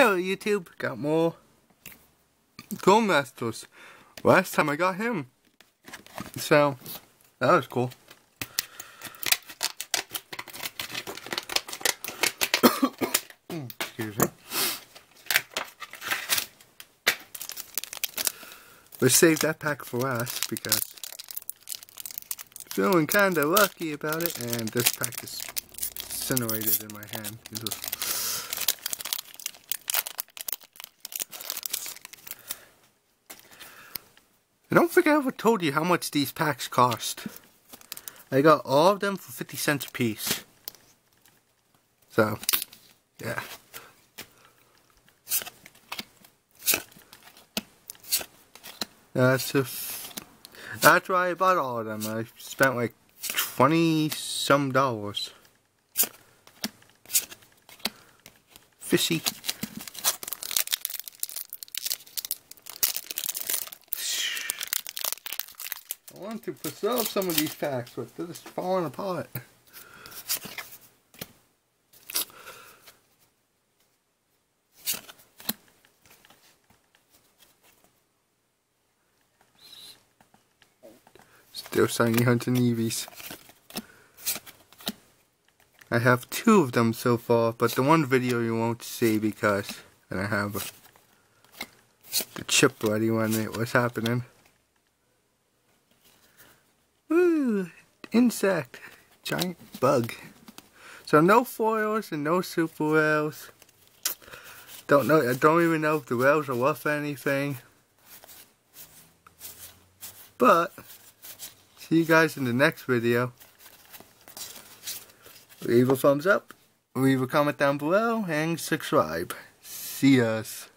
YouTube, got more Duel Masters. Last time I got him. So, that was cool. Excuse me. Let's save that pack for us because feeling kinda lucky about it and this pack is incinerated in my hand. I don't think I ever told you how much these packs cost. I got all of them for 50 cents a piece. So, yeah. That's a that's why I bought all of them. I spent like 20 some dollars. Fishy. I want to preserve some of these packs, but they're just falling apart. Still shiny hunting Eevees. I have two of them so far, but the one video you won't see because I have the chip ready when it was happening. Insect. Giant bug. So no foils and no super whales. Don't know. I don't even know if the whales are worth anything. But see you guys in the next video. Leave a thumbs up, leave a comment down below, and subscribe. See us.